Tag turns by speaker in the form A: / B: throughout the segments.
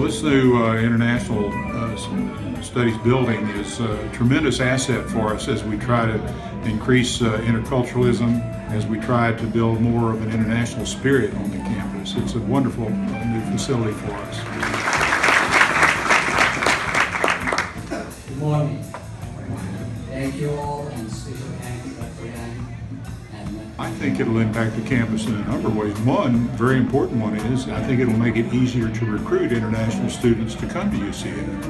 A: this new uh, international uh, studies building is a tremendous asset for us as we try to increase uh, interculturalism, as we try to build more of an international spirit on the campus. It's a wonderful uh, new facility for us.
B: Good morning. Thank you all and special
A: I think it'll impact the campus in a number of ways. One very important one is I think it'll make it easier to recruit international students to come to UCF,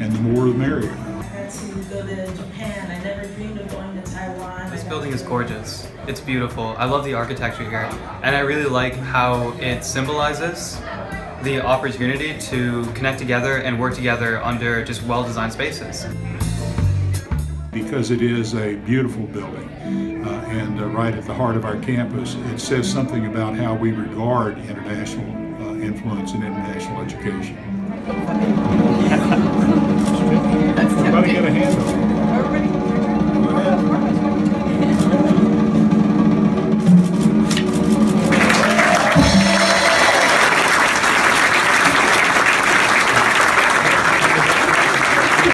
A: and the more the merrier.
C: I had to go to Japan. I never dreamed of going to Taiwan.
D: This building is gorgeous. It's beautiful. I love the architecture here. And I really like how it symbolizes the opportunity to connect together and work together under just well-designed spaces.
A: Because it is a beautiful building uh, and uh, right at the heart of our campus, it says something about how we regard international uh, influence and international education.